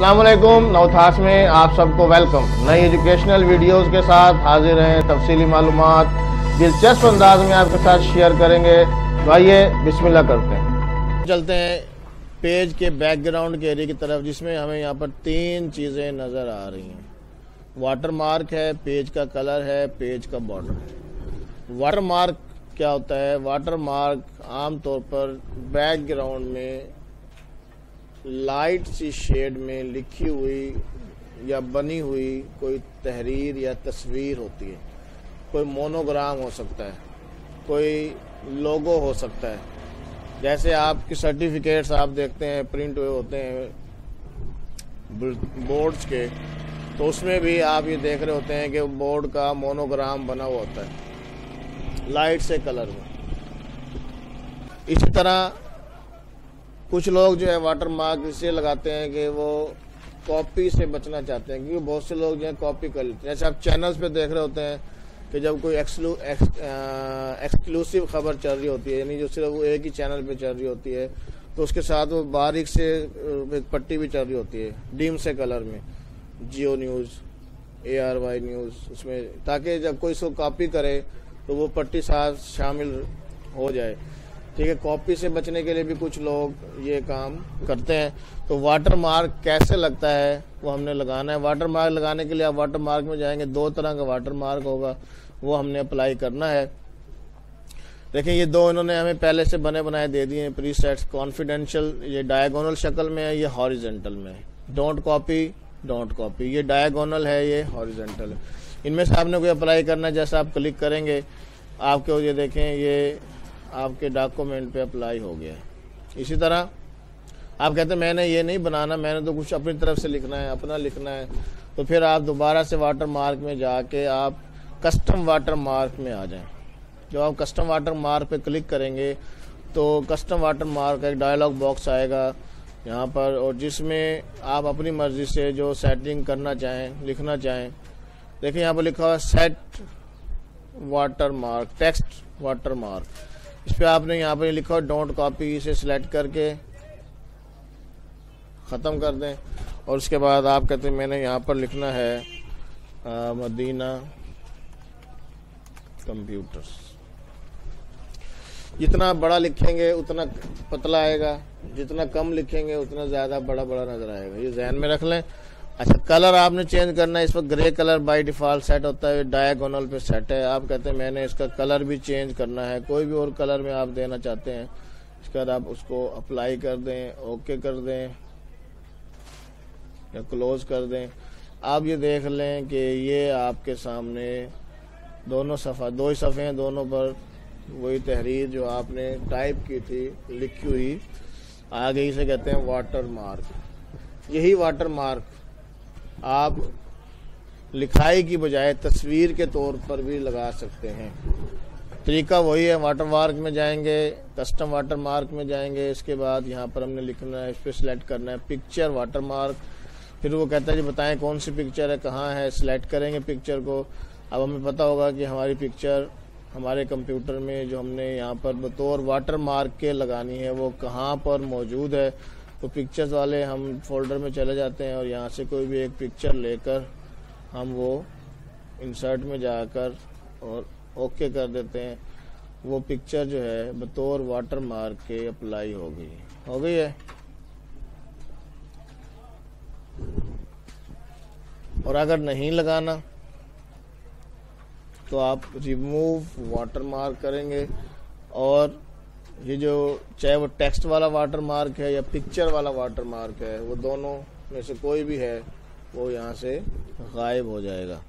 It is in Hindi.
असलम नौथास में आप सबको वेलकम नई एजुकेशनल वीडियोस के साथ हाजिर हैं तफसीली मालूम दिलचस्प अंदाज में आपके साथ शेयर करेंगे। तो आइए, बिस्मिल्लाह करते हैं। चलते हैं पेज के बैकग्राउंड के एरिया की तरफ़, जिसमें हमें यहाँ पर तीन चीज़ें नज़र आ रही हैं। वाटर मार्क है पेज का कलर है पेज का बॉर्डर है। वाटर मार्क क्या होता है? वाटर मार्क आमतौर पर बैकग्राउंड में लाइट सी शेड में लिखी हुई या बनी हुई कोई तहरीर या तस्वीर होती है। कोई मोनोग्राम हो सकता है, कोई लोगो हो सकता है। जैसे आपके सर्टिफिकेट्स आप देखते हैं, प्रिंट हुए होते हैं बोर्ड्स के तो उसमें भी आप ये देख रहे होते हैं कि बोर्ड का मोनोग्राम बना हुआ होता है, लाइट से कलर में। इसी तरह कुछ लोग जो है वाटर मार्क इसलिए लगाते हैं कि वो कॉपी से बचना चाहते हैं क्योंकि बहुत से लोग जो है कॉपी कर लेते हैं। जैसे आप चैनल्स पे देख रहे होते हैं कि जब कोई एक्सलू, एक्स, एक्सक्लूसिव खबर चल रही होती है यानी जो सिर्फ़ वो एक ही चैनल पे चल रही होती है तो उसके साथ वो बारीक से पट्टी भी चल रही होती है डीम से कलर में। जियो news A R Y news उसमें ताकि जब कोई इसको कॉपी करे तो वो पट्टी साथ शामिल हो जाए। ठीक है, कॉपी से बचने के लिए भी कुछ लोग ये काम करते हैं। तो वाटर मार्क कैसे लगता है, वो हमने लगाना है। वाटर मार्क लगाने के लिए आप वाटर मार्क में जाएँगे, दो तरह का वाटर मार्क होगा, वो हमने अप्लाई करना है। देखिए, ये दो इन्होंने हमें पहले से बने बनाए दे दिए हैं प्री सेट्स कॉन्फिडेंशियल ये डायगोनल शक्ल में है, ये हॉरिजेंटल में है। डोंट कॉपी डोंट कॉपी ये डायगोनल है, ये हॉरिजेंटल है। इनमें से आपने कोई अप्लाई करना है, जैसा आप क्लिक करेंगे, आपके ये देखें, ये आपके डॉक्यूमेंट पे अप्लाई हो गया इसी तरह, आप कहते हैं, मैंने ये नहीं बनाना, मैंने तो कुछ अपनी तरफ़ से लिखना है, अपना लिखना है। तो फिर आप दोबारा से वाटर मार्क में जाके आप कस्टम वाटर मार्क में आ जाएँ। जब आप कस्टम वाटर मार्क पे क्लिक करेंगे तो कस्टम वाटर मार्क एक डायलॉग बॉक्स आएगा यहाँ पर, और जिसमें आप अपनी मर्ज़ी से जो सेटिंग करना चाहें, लिखना चाहें। देखिए, यहाँ पर लिखा हुआ set watermark text watermark इस पर आपने यहाँ पर लिखा डोंट कॉपी इसे सिलेक्ट करके ख़त्म कर दें। और उसके बाद आप कहते हैं मैंने यहाँ पर लिखना है आ, मदीना कंप्यूटर्स जितना बड़ा लिखेंगे उतना पतला आएगा। जितना कम लिखेंगे उतना ज़्यादा बड़ा बड़ा नज़र आएगा। ये जहन में रख लें। अच्छा कलर आपने चेंज करना है, इस पर grey colour by default set होता है डायगोनल पे सेट है। आप कहते हैं, मैंने इसका कलर भी चेंज करना है, कोई भी और कलर में आप देना चाहते हैं, इसके बाद आप उसको अप्लाई कर दें ओके कर दें, या क्लोज कर दें। आप ये देख लें कि ये आपके सामने दोनों सफ़ा, दो ही सफ़े हैं, दोनों पर वही तहरीर जो आपने टाइप की थी, लिखी हुई, आगे इसे कहते हैं वाटर मार्क यही वाटर मार्क आप लिखाई की बजाय तस्वीर के तौर पर भी लगा सकते हैं। तरीका वही है वाटर मार्क में जाएँगे कस्टम वाटर मार्क में जाएँगे, इसके बाद यहाँ पर हमने लिखना है इस पर सिलेक्ट करना है पिक्चर वाटर मार्क फिर वो कहता है जी बताएँ कौन सी पिक्चर है, कहाँ है सिलेक्ट करेंगे पिक्चर को। अब हमें पता होगा कि हमारी पिक्चर हमारे कंप्यूटर में जो हमने यहाँ पर बतौर वाटर मार्क के लगानी है, वो कहाँ पर मौजूद है। तो पिक्चर्स वाले हम फोल्डर में चले जाते हैं और यहाँ से कोई भी एक पिक्चर लेकर हम वो इंसर्ट में जाकर और ओके कर देते हैं। वो पिक्चर जो है, बतौर वाटर मार्क के अप्लाई हो गई। हो गई है? और अगर नहीं लगाना तो आप रिमूव वाटर मार्क करेंगे और ये जो चाहे वो टेक्स्ट वाला वाटर मार्क है या पिक्चर वाला वाटर मार्क है, वो दोनों में से कोई भी है, वो यहाँ से गायब हो जाएगा।